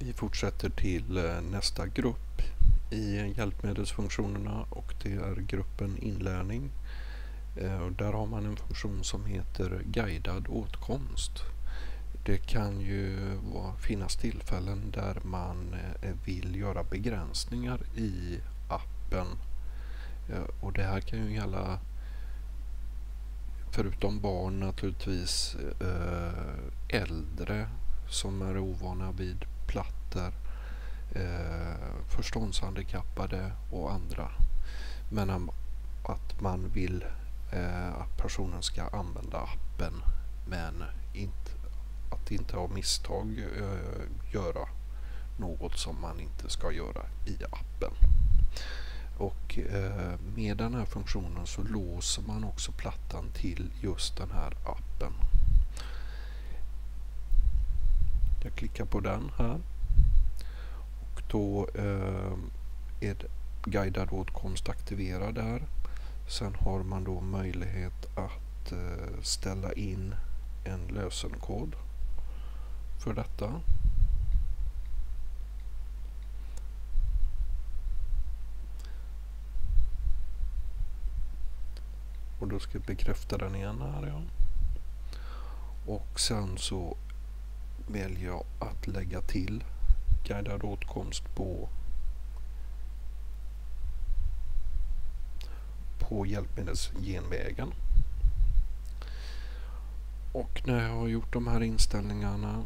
Vi fortsätter till eh, nästa grupp i hjälpmedelsfunktionerna och det är gruppen inlärning. Eh, där har man en funktion som heter guidad åtkomst. Det kan ju finnas tillfällen där man eh, vill göra begränsningar i appen. Och det här kan ju gälla förutom barn naturligtvis äldre som är ovana vid plattor, eh, förståndshandikappade och andra. Men att man vill eh, att personen ska använda appen men inte, att inte av misstag eh, göra något som man inte ska göra i appen. Och eh, med den här funktionen så låser man också plattan till just den här appen. Jag klickar på den här. Och då eh, är guidad åtkomst aktiverad där. Sen har man då möjlighet att eh, ställa in en lösenkod för detta. Och då ska jag bekräfta den igen här ja. Och sen så väljer jag att lägga till guidad åtkomst på på hjälpmedelsgenvägen. Och när jag har gjort de här inställningarna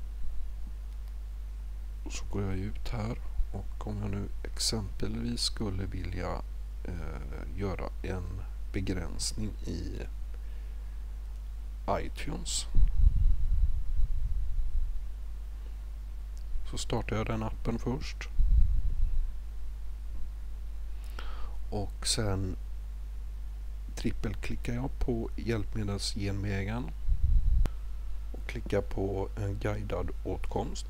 så går jag ut här och om jag nu exempelvis skulle vilja eh, göra en begränsning i iTunes så startar jag den appen först. Och sen trippelklickar jag på hjälpmedelsgenvägen och klickar på en guidad åtkomst.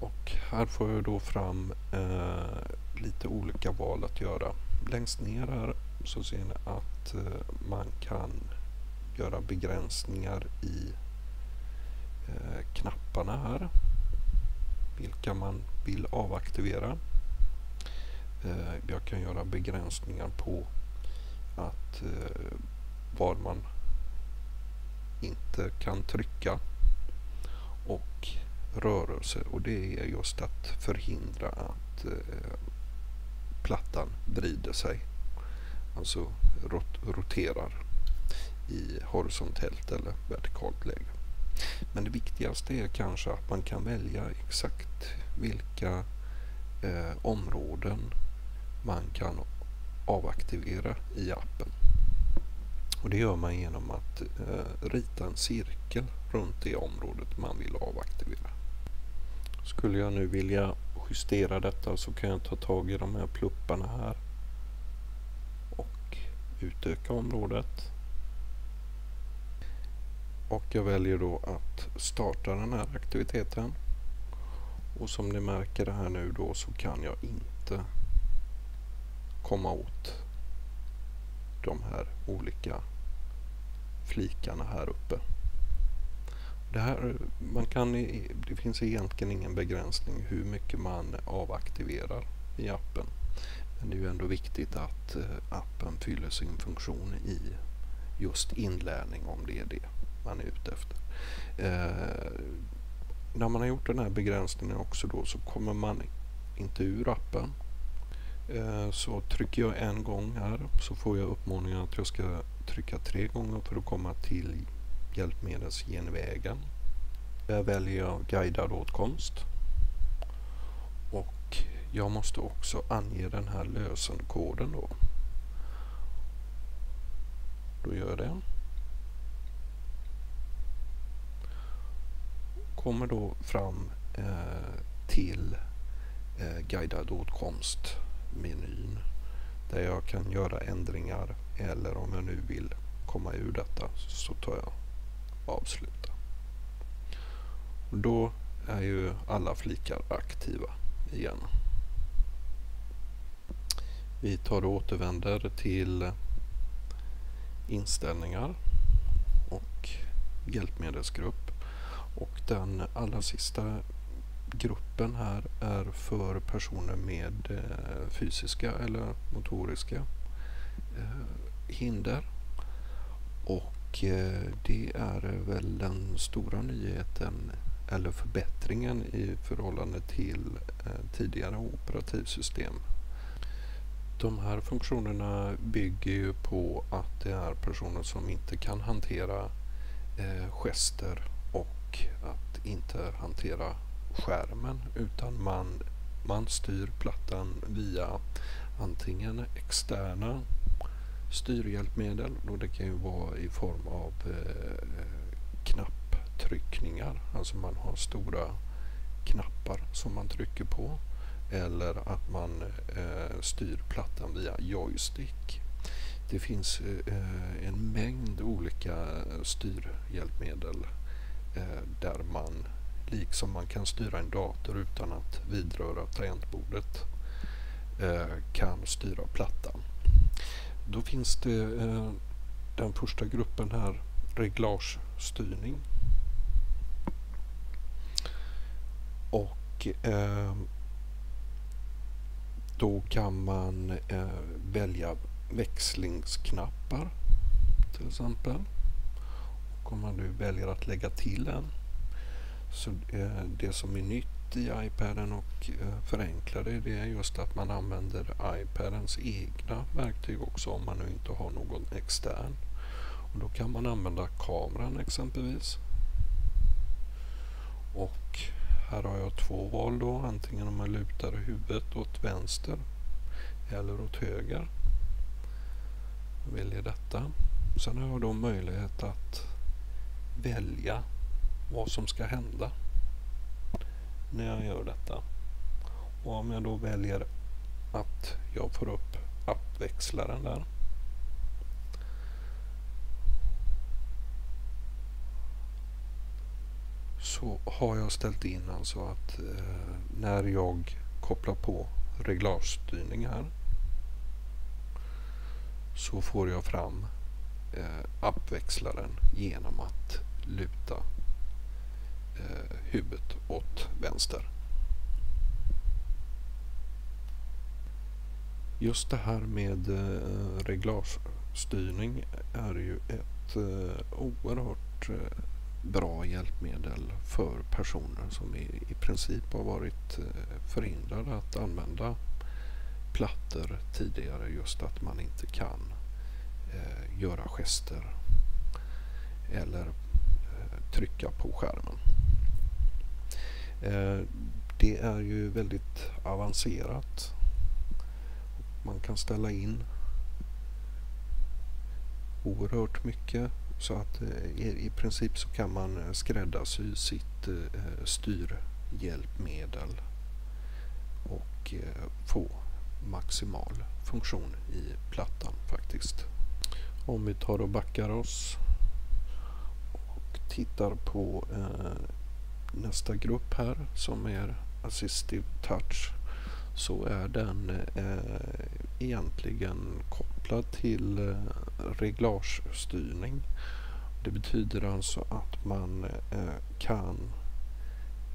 Och här får jag då fram eh, lite olika val att göra. Längst ner här så ser ni att eh, man kan göra begränsningar i Eh, knapparna här. Vilka man vill avaktivera. Eh, jag kan göra begränsningar på att eh, vad man inte kan trycka och rörelse och det är just att förhindra att plattan vrider sig. Alltså roterar i horisontellt eller vertikalt läge. Men det viktigaste är kanske att man kan välja exakt vilka eh, områden man kan avaktivera i appen. Och Det gör man genom att eh, rita en cirkel runt det området man vill avaktivera. Skulle jag nu vilja justera detta så kan jag ta tag i de här plupparna här och utöka området. Och jag väljer då att starta den här aktiviteten. Och som ni märker här nu då så kan jag inte komma åt de här olika flikarna här uppe. Det, här, man kan, det finns egentligen ingen begränsning hur mycket man avaktiverar i appen. Men det är ju ändå viktigt att eh, appen fyller sin funktion i just inlärning om det är det man är ute efter. Eh, när man har gjort den här begränsningen också då så kommer man inte ur appen. Eh, så trycker jag en gång här så får jag uppmaningen att jag ska trycka tre gånger för att komma till hjälpmedelsgenvägen. Där väljer jag guidad åtkomst. Och jag måste också ange den här lösenkoden då. Då gör jag det. Kommer då fram eh, till eh, guidad åtkomst-menyn där jag kan göra ändringar eller om jag nu vill komma ur detta så tar jag avsluta. Och då är ju alla flikar aktiva igen. Vi tar och återvänder till inställningar och hjälpmedelsgrupp och den allra sista gruppen här är för personer med eh, fysiska eller motoriska eh, hinder. Och eh, det är väl den stora nyheten eller förbättringen i förhållande till tidigare operativsystem. De här funktionerna bygger ju på att det är personer som inte kan hantera gester och att inte hantera skärmen utan man, man styr plattan via antingen externa styrhjälpmedel och det kan ju vara i form av eh, knapptryckningar, alltså man har stora knappar som man trycker på eller att man eh, styr plattan via joystick. Det finns eh, en mängd olika styrhjälpmedel eh, liksom man kan styra en dator utan att vidröra tangentbordet eh, kan styra plattan. Då finns det eh, den första gruppen här, reglagestyrning. Och eh, då kan man välja växlingsknappar till exempel. Och om man nu väljer att lägga till en så eh, det som är nytt i iPaden och eh, förenklar förenklade det är just att man använder iPadens egna verktyg också om man nu inte har någon extern. Och då kan man använda kameran exempelvis. Och här har jag två val då, antingen om man lutar huvudet åt vänster eller åt höger. Jag väljer detta. Sen har jag då möjlighet att välja vad som ska hända när jag gör detta. Och om jag då väljer att jag får upp appväxlaren där. Så har jag ställt in alltså att eh, när jag kopplar på reglagestyrning här så får jag fram eh, appväxlaren genom att luta eh, huvudet åt vänster. Just det här med eh, reglagestyrning är ju ett eh, oerhört eh, bra hjälpmedel för personer som i, i princip har varit eh, förhindrade att använda plattor tidigare. Just att man inte kan eh, göra gester eller eh, trycka på skärmen. Eh, det är ju väldigt avancerat. Man kan ställa in oerhört mycket så att eh, i princip så kan man eh, skräddarsy sitt styrhjälpmedel och få maximal funktion i plattan faktiskt. Om vi tar och backar oss och tittar på nästa grupp här som är Assistive Touch så är den eh, egentligen kopplad till eh, reglagestyrning. Det betyder alltså att man eh, kan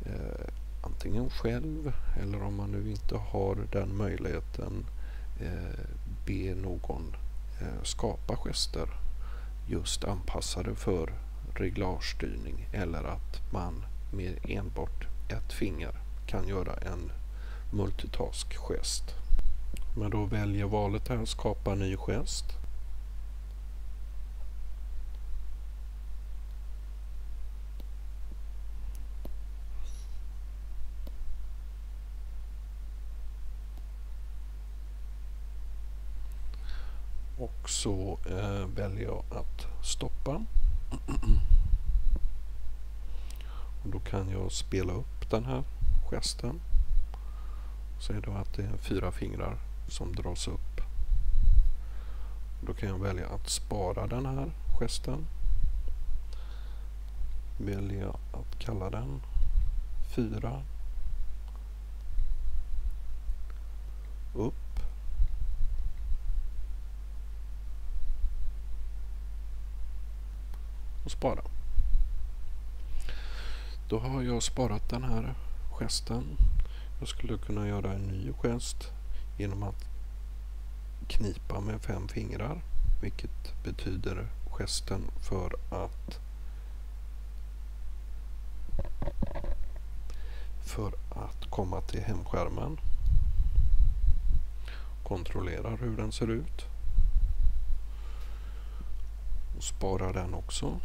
eh, antingen själv eller om man nu inte har den möjligheten eh, be någon eh, skapa gester just anpassade för reglagestyrning eller att man med enbart ett finger kan göra en multitask-gest. Men då väljer valet här skapa ny gest. Och så eh, väljer jag att stoppa. Och då kan jag spela upp den här gesten. Så är det att det är fyra fingrar som dras upp. Då kan jag välja att spara den här gesten. Välja att kalla den fyra upp och spara. Då har jag sparat den här gesten. Jag skulle kunna göra en ny gest genom att knipa med fem fingrar. Vilket betyder gesten för att för att komma till hemskärmen. Kontrollerar hur den ser ut. Och sparar den också.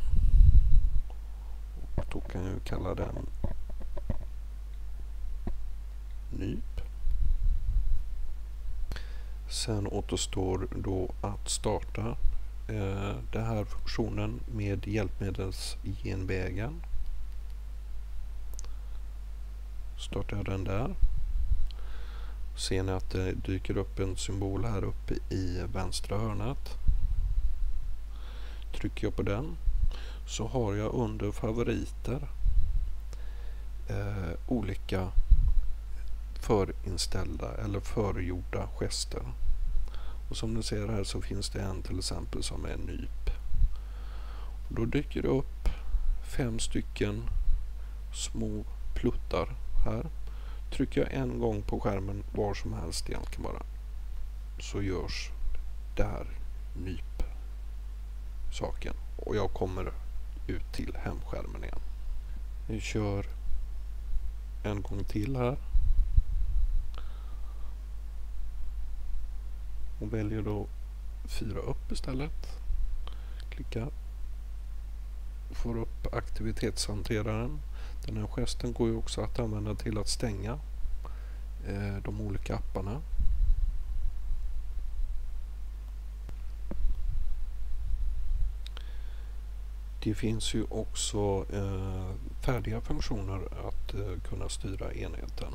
Då kan jag kalla den nyp. Sen återstår då att starta eh, den här funktionen med hjälpmedelsgenvägen. Startar jag den där. Ser ni att det dyker upp en symbol här uppe i vänstra hörnet. Trycker jag på den så har jag under favoriter eh, olika förinställda eller förgjorda gester. Och som ni ser här så finns det en till exempel som är nyp. Då dyker det upp fem stycken små pluttar här. Trycker jag en gång på skärmen var som helst egentligen bara så görs det här nyp saken och jag kommer ut till hemskärmen igen. Vi kör en gång till här. Och väljer då fyra upp istället. Klicka. Får upp aktivitetshanteraren. Den här gesten går ju också att använda till att stänga eh, de olika apparna. Det finns ju också eh, färdiga funktioner att eh, kunna styra enheten.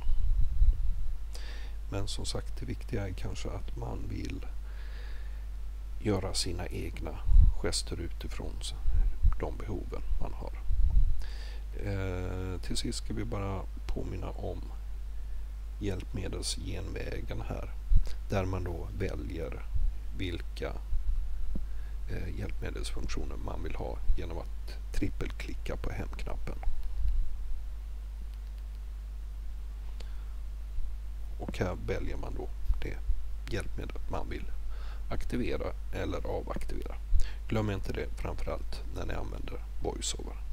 Men som sagt, det viktiga är kanske att man vill göra sina egna gester utifrån de behoven man har. Eh, till sist ska vi bara påminna om hjälpmedelsgenvägen här. Där man då väljer vilka Eh, hjälpmedelsfunktionen hjälpmedelsfunktioner man vill ha genom att trippelklicka på hemknappen. Och här väljer man då det hjälpmedel man vill aktivera eller avaktivera. Glöm inte det framförallt när ni använder VoiceOver.